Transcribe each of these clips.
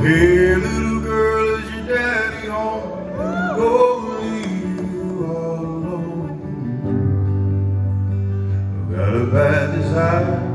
Hey, little girl, is your daddy home? Leave you alone. I've got a bad desire.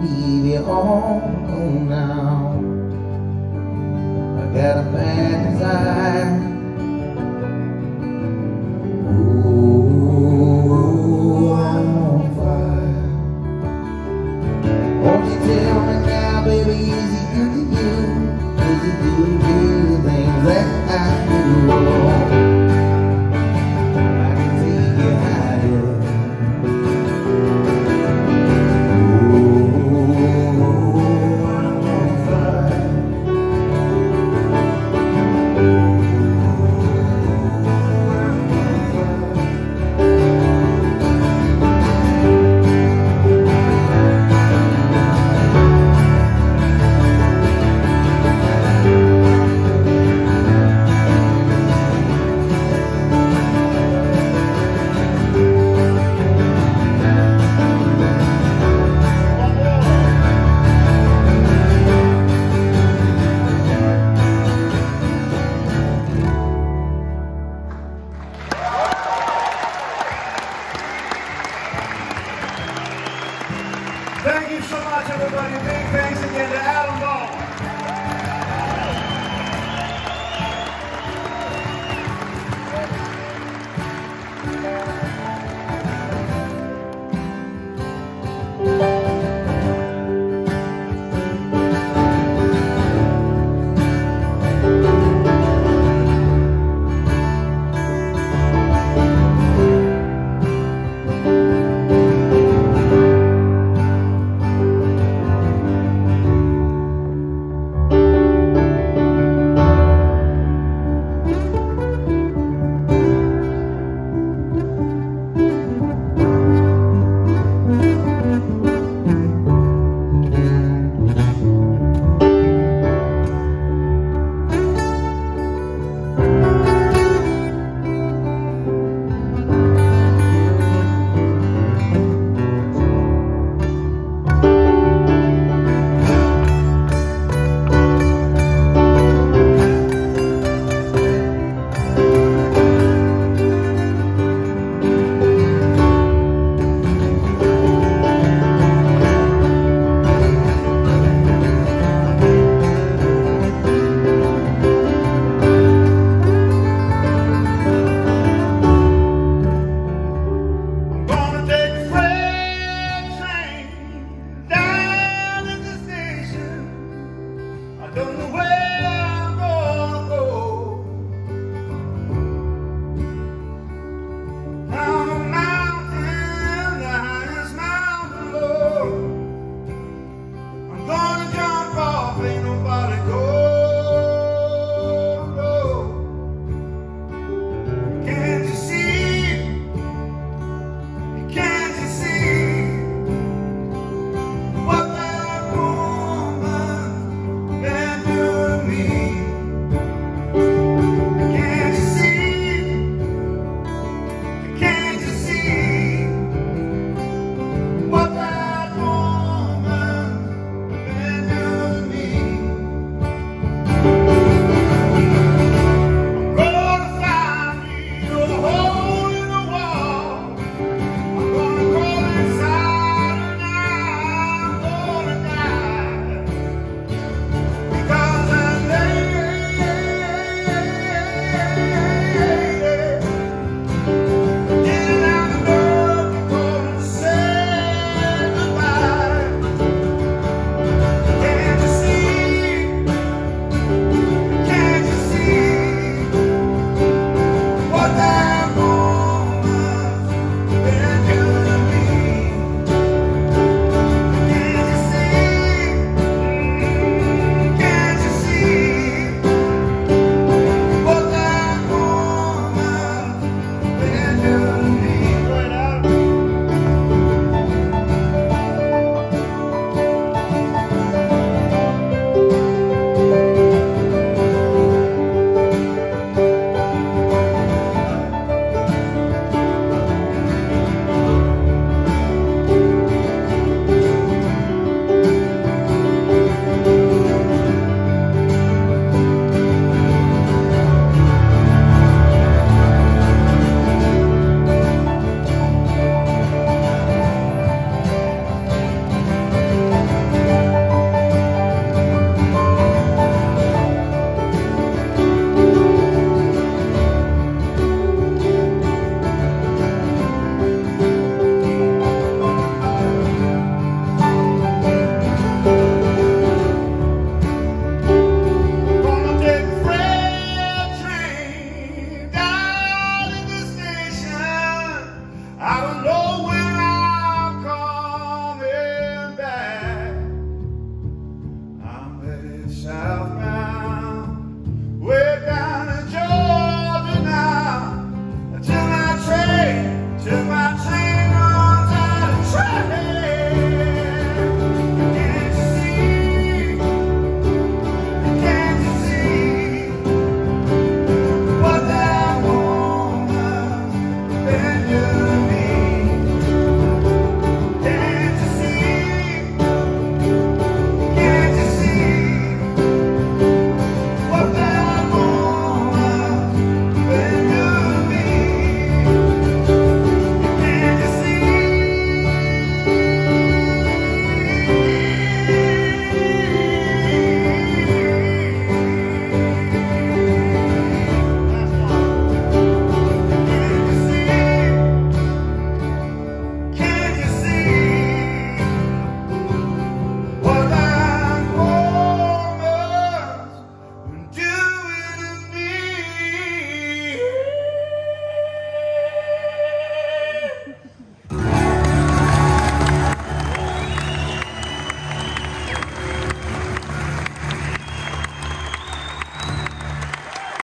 leave you all now. I got a bad desire. Ooh, on fire. Tell me now, baby, is it good to you? Thank you so much, everybody. Big thanks again to Adam Baldwin. Don't wait.